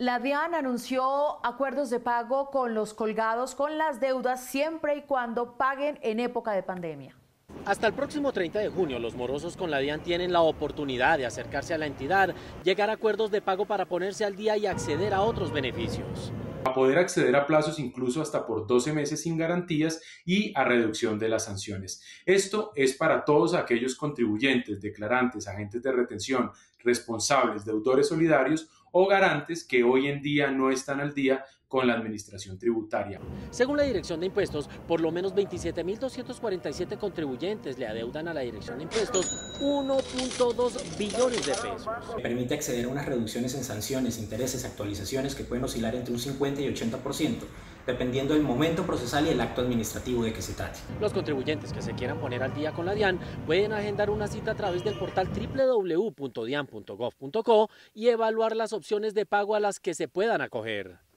La DIAN anunció acuerdos de pago con los colgados con las deudas siempre y cuando paguen en época de pandemia. Hasta el próximo 30 de junio, los morosos con la DIAN tienen la oportunidad de acercarse a la entidad, llegar a acuerdos de pago para ponerse al día y acceder a otros beneficios. A poder acceder a plazos incluso hasta por 12 meses sin garantías y a reducción de las sanciones. Esto es para todos aquellos contribuyentes, declarantes, agentes de retención, responsables, deudores solidarios o garantes que hoy en día no están al día con la administración tributaria. Según la Dirección de Impuestos, por lo menos 27.247 contribuyentes le adeudan a la Dirección de Impuestos 1.2 billones de pesos. Permite acceder a unas reducciones en sanciones, intereses, actualizaciones que pueden oscilar entre un 50 y 80%, dependiendo del momento procesal y el acto administrativo de que se trate. Los contribuyentes que se quieran poner al día con la DIAN pueden agendar una cita a través del portal www.dian.gov.co y evaluar las opciones de pago a las que se puedan acoger.